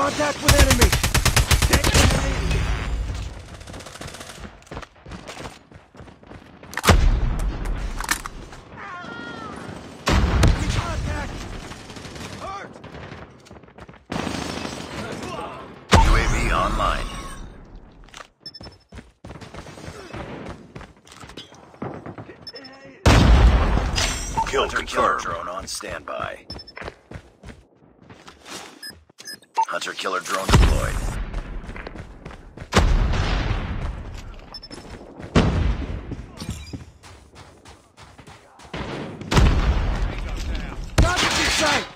contact! Contact with enemy! Contact! Hurt! UAV online. Kill confirmed. drone on standby. Hunter killer drone deployed. Target in sight!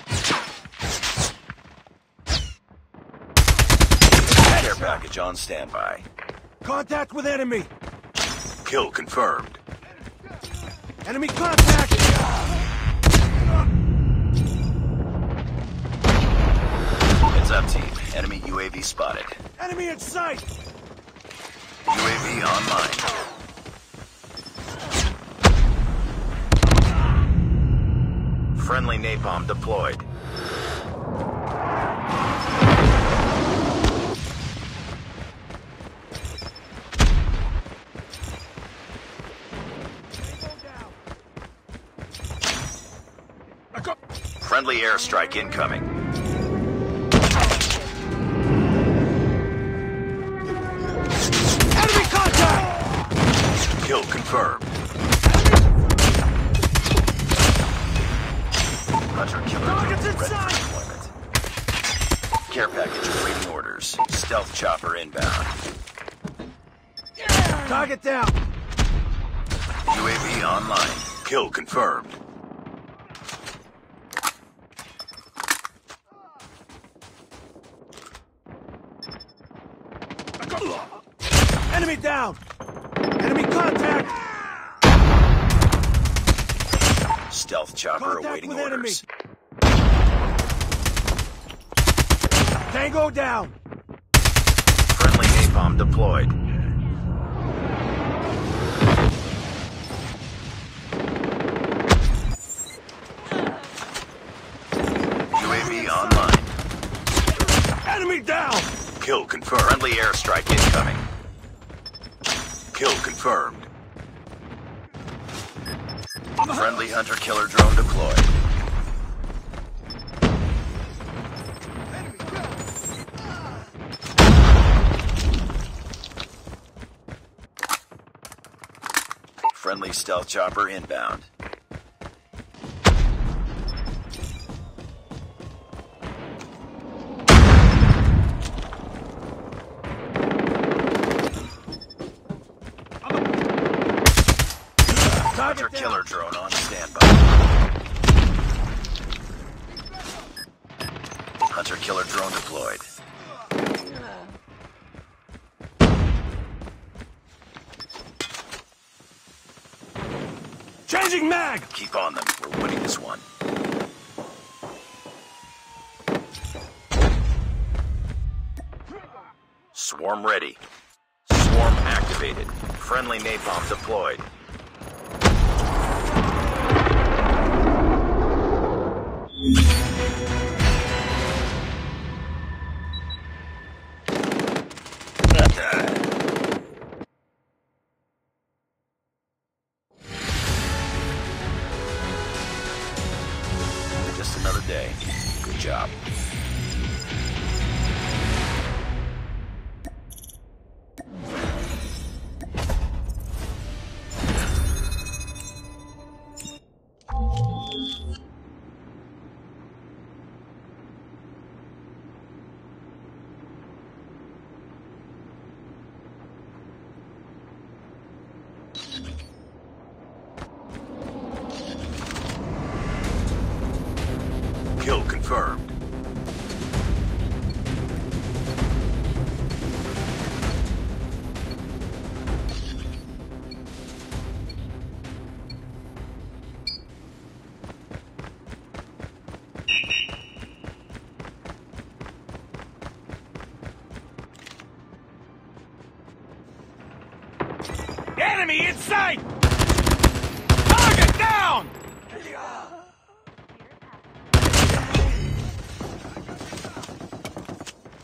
Care package on standby. Contact with enemy! Kill confirmed. Enemy contact! Up team. Enemy UAV spotted. Enemy in sight! UAV online. Friendly napalm deployed. Friendly airstrike incoming. Confirmed. Hunter killer Target's inside! deployment. Care package awaiting orders. Stealth chopper inbound. Target down! UAV online. Kill confirmed. Enemy down! Enemy contact! Stealth chopper Contact awaiting with enemy. Tango down! Friendly napalm deployed. UAV online. Enemy down! Kill confirmed. Friendly airstrike incoming. Kill confirmed. Friendly hunter killer drone deployed. Friendly stealth chopper inbound. Hunter killer drone on standby. Hunter killer drone deployed. Changing mag! Keep on them. We're winning this one. Swarm ready. Swarm activated. Friendly napalm deployed. Enemy in sight! Target down!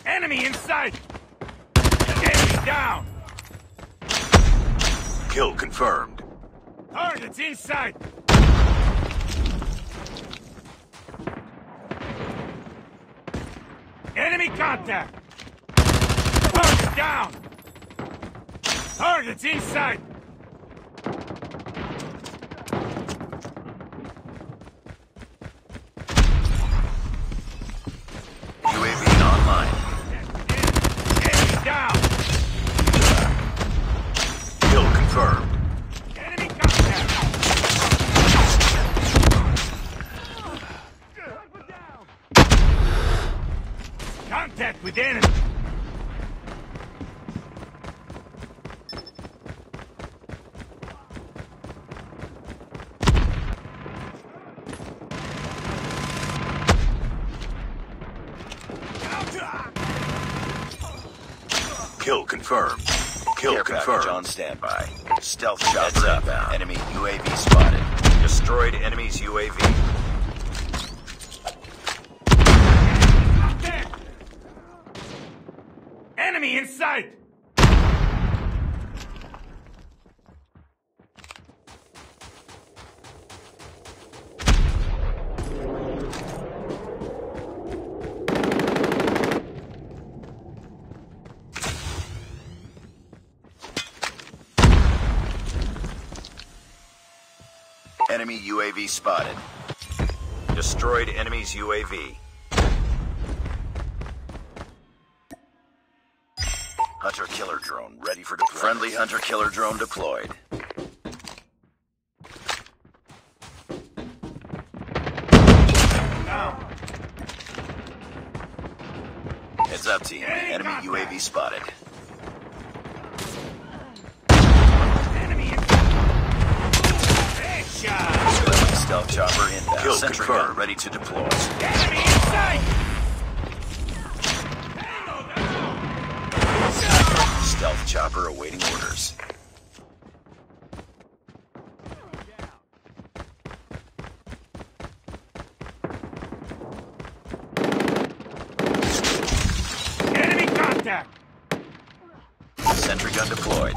Enemy in sight! Enemy down! Kill confirmed. Target's in sight! Enemy contact! Target down! Target's in sight! With enemy! Kill confirmed. Kill Care confirmed. on standby. Stealth chopper up. Enemy UAV spotted. Destroyed enemy's UAV. Contact! Enemy! UAV spotted. Destroyed enemy's UAV. Hunter killer drone ready for deployment. Friendly hunter killer drone deployed. Down! Heads up team. Enemy UAV spotted. Enemy Headshot! Stealth chopper inbound. Kill Sentry gun ready to deploy. Enemy in sight! Stealth chopper awaiting orders. Enemy contact! Sentry gun deployed.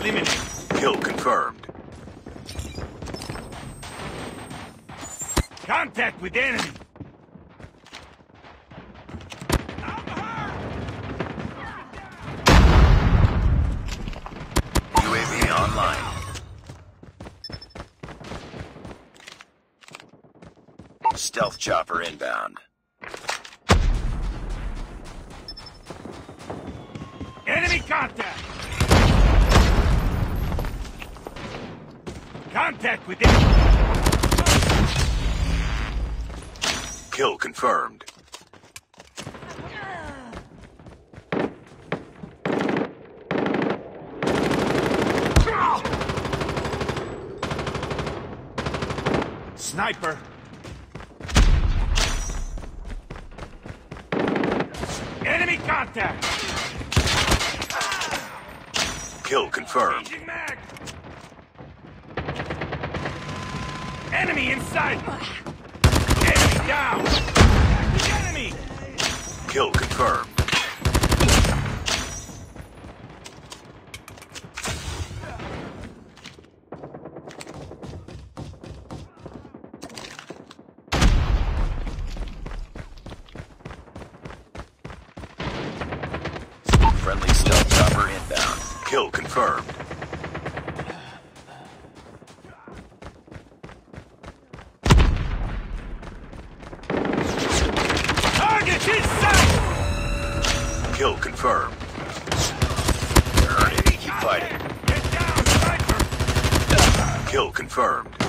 Eliminated! Kill confirmed. Contact with enemy! UAV online. Stealth chopper inbound. Enemy contact! Contact with enemy! Kill confirmed. Sniper! Enemy contact! Kill confirmed. Mag! Enemy down! Enemy! Kill confirmed. Friendly stealth chopper inbound. Kill confirmed. Target in sight! Kill confirmed. Earn it. Keep fighting. Get down, sniper! Kill confirmed.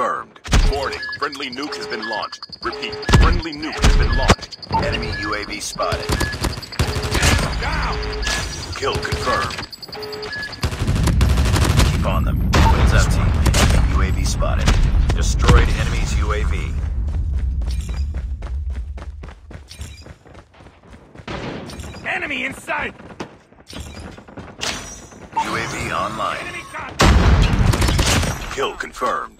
Confirmed. Warning, friendly nuke has been launched. Repeat, friendly nuke has been launched. Enemy UAV spotted. Down! Kill confirmed. Keep on them. What's up, team? Enemy UAV spotted. Destroyed enemy's UAV. Enemy inside! UAV online. Enemy contact! Kill confirmed.